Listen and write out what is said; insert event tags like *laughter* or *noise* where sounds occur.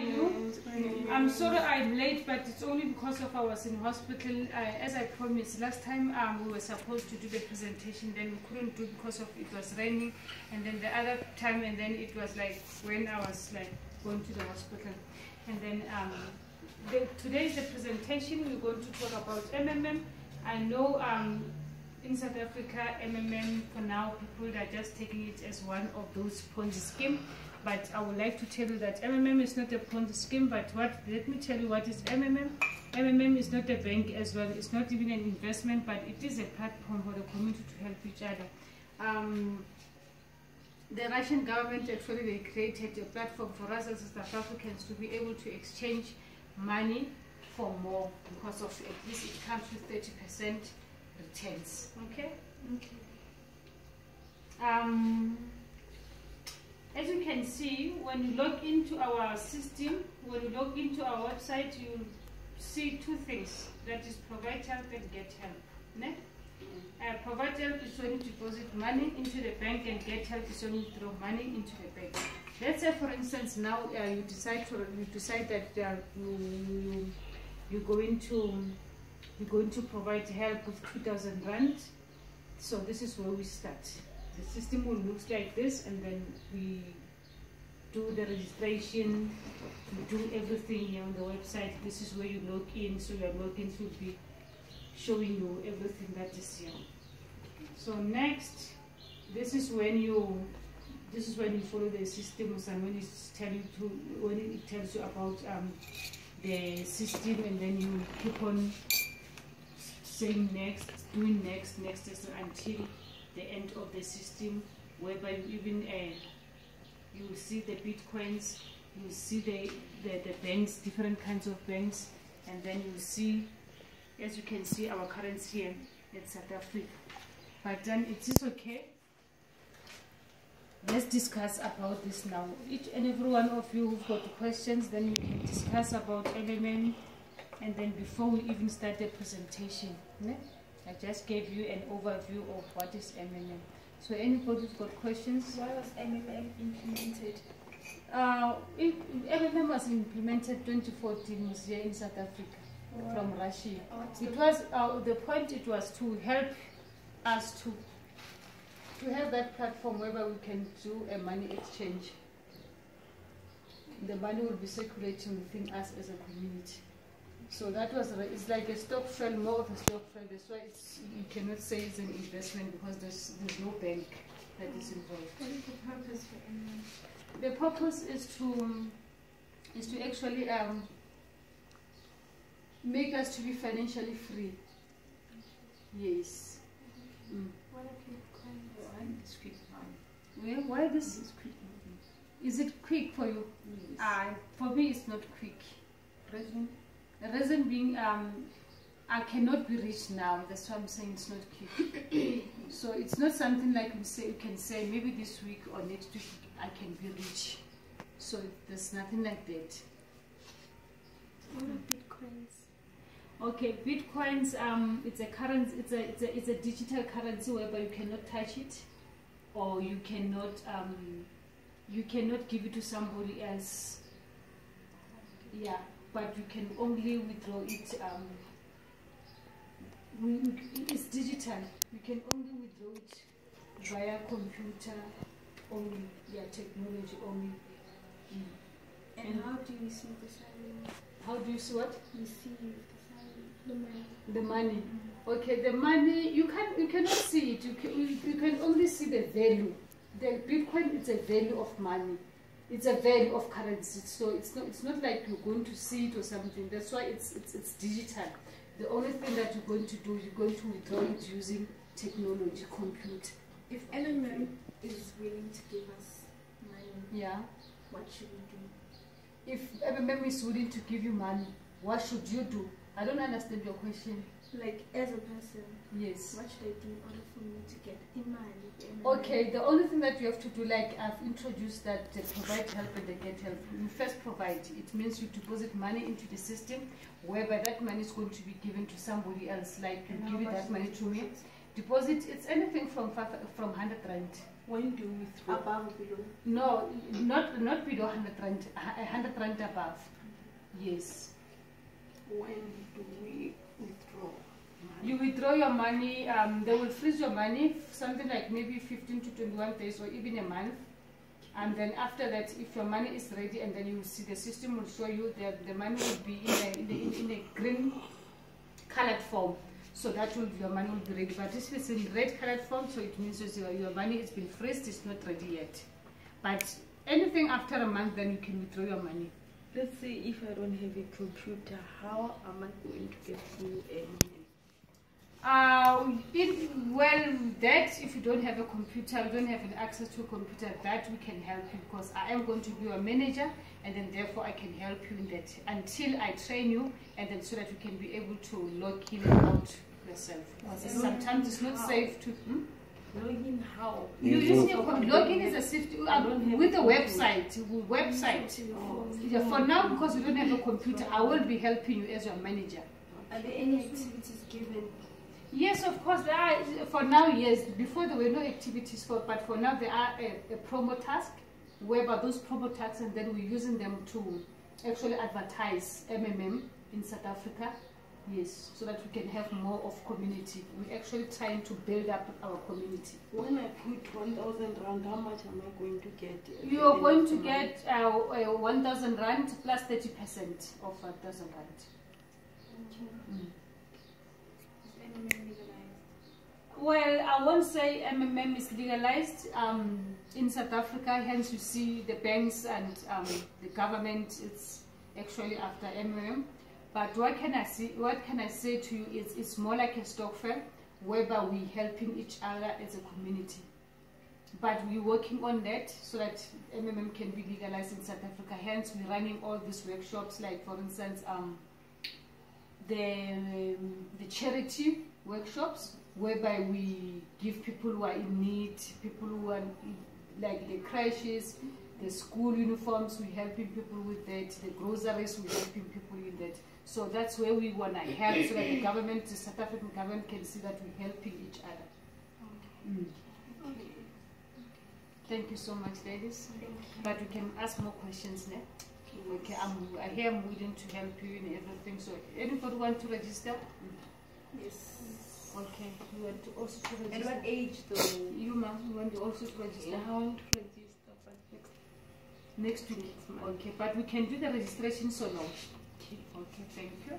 you. I'm sorry I'm late, but it's only because of I was in hospital. Uh, as I promised last time, um, we were supposed to do the presentation, then we couldn't do because of it was raining, and then the other time, and then it was like when I was like going to the hospital, and then um, the, today is the presentation. We're going to talk about MMM. I know um, in South Africa, MMM for now people are just taking it as one of those Ponzi scheme but I would like to tell you that MMM is not a Ponzi scheme, but what, let me tell you what is MMM. MMM is not a bank as well, it's not even an investment, but it is a platform for the community to help each other. Um, the Russian government actually they created a platform for us as South Africans to be able to exchange money for more because of at least it comes with 30% returns. Okay? Okay. Um, as you can see, when you log into our system, when you log into our website, you see two things. That is provide help and get help. Ne? Uh, provide help is when you deposit money into the bank and get help is when you throw money into the bank. Let's say, for instance, now uh, you decide to you decide that uh, you, you you're going to you're going to provide help with 2,000 rand. So this is where we start the system will look like this and then we do the registration, we do everything here on the website. This is where you log in, so your logins will be showing you everything that is here. So next, this is when you this is when you follow the system and when it's telling to when it tells you about um, the system and then you keep on saying next, doing next, next until the end of the system, whereby you even uh, you will see the bitcoins, you will see the, the, the banks, different kinds of banks, and then you will see, as you can see, our currency here in South Africa. But then it is okay. Let's discuss about this now. Each and every one of you who've got questions, then we can discuss about MMM, and then before we even start the presentation. I just gave you an overview of what is MMM. So anybody who's got questions? Why was MMM implemented? Uh, it, MMM was implemented 2014 here in South Africa wow. from Russia. Oh, it was uh, the point. It was to help us to to have that platform where we can do a money exchange. The money will be circulating within us as a community. So that was, it's like a stokvel, more of a stokvel. That's why it's, you cannot say it's an investment because there's, there's no bank that is involved. What is the purpose for anyone? The purpose is to, is to actually um, make us to be financially free. Yes. Mm. What are Bitcoins? Why is quick Where, why this is quick Is it quick for you? Yes. Uh, for me, it's not quick. President? The reason being, um, I cannot be rich now. That's why I'm saying it's not quick. *coughs* so it's not something like we say you can say maybe this week or next week I can be rich. So there's nothing like that. What are bitcoins? Okay, bitcoins. Um, it's a currency. It's a it's a it's a digital currency whereby you cannot touch it, or you cannot um, you cannot give it to somebody else. Yeah but you can only withdraw it. Um, it's digital. You can only withdraw it via computer only, yeah, technology only. Mm. And, and, how do you see the salary? How do you see what? see the salary, the money. The money. Mm. Okay, the money you can you cannot see it. You can you can only see the value. The Bitcoin is a value of money it's a value of currency. So it's not it's not like you're going to see it or something. That's why it's it's it's digital. The only thing that you're going to do, you're going to withdraw it using technology, computer. If MMM is willing to give us money, yeah, what should we do? If MMM is willing to give you money, what should you do? I don't understand your question. Like as a person, yes. What should I do in order for me to get? Okay, the only thing that you have to do, like I've introduced that the provide help and they get help. You first provide. It means you deposit money into the system, whereby that money is going to be given to somebody else. Like you give it that money to me. Deposit. It's anything from five, from hundred rand. When do we throw? Above, below. No, not not below 100 rand, 100 rand above. Yes. When do we withdraw? You withdraw your money, um, they will freeze your money, something like maybe 15 to 21 days or even a month. And then after that, if your money is ready, and then you will see the system will show you that the money will be in a, in a, in a green colored form. So that will your money will be ready. But if it's in red colored form, so it means your, your money has been freezed, it's not ready yet. But anything after a month, then you can withdraw your money. Let's say if I don't have a computer, how am I going to get through a Uh, in, well, that if you don't have a computer, you don't have an access to a computer, that we can help you because I am going to be your manager and then therefore I can help you in that until I train you and then so that you can be able to log in and out yourself. Because sometimes it's not safe to. Hmm? Login how? You using your com- login is a safety uh, with the website. Website. Yeah, for now, because you don't have a computer, I will be helping you as your manager. Are there any activities given? Yes, of course. There are, for now, yes. Before there were no activities for, but for now there are a, a promo task, whereby those promo tasks, and then we're using them to actually advertise MMM in South Africa. Yes, so that we can have more of community. We're actually trying to build up our community. When I put 1,000 rand, how much am I going to get? You are going to get uh, uh, 1,000 rand plus 30% of 1,000 rand. Mm. Is MMM legalized? Well, I won't say MMM is legalized um, in South Africa. Hence, you see the banks and um, the government. It's actually after MMM. But what can I see? What can I say to you? Is it's more like a stokvel, whereby we helping each other as a community. But we're working on that so that MMM can be legalized in South Africa. Hence, we're running all these workshops, like for instance, um, the the charity workshops whereby we give people who are in need, people who are in, like the crashes, the school uniforms, we're helping people with that, the groceries, we're helping people with that. So that's where we want to help so that the *coughs* government, the South African government can see that we're helping each other. Mm. Okay. Thank you so much, ladies. But we can ask more questions now. Okay, I'm, I hear I'm willing to help you in everything. So anybody want to register? Yes. Okay, you want to also to At register? what age though? You ma'am, you want to also to register? I want to register, but next Next week. next month. Okay, but we can do the registration so no. Okay, thank you.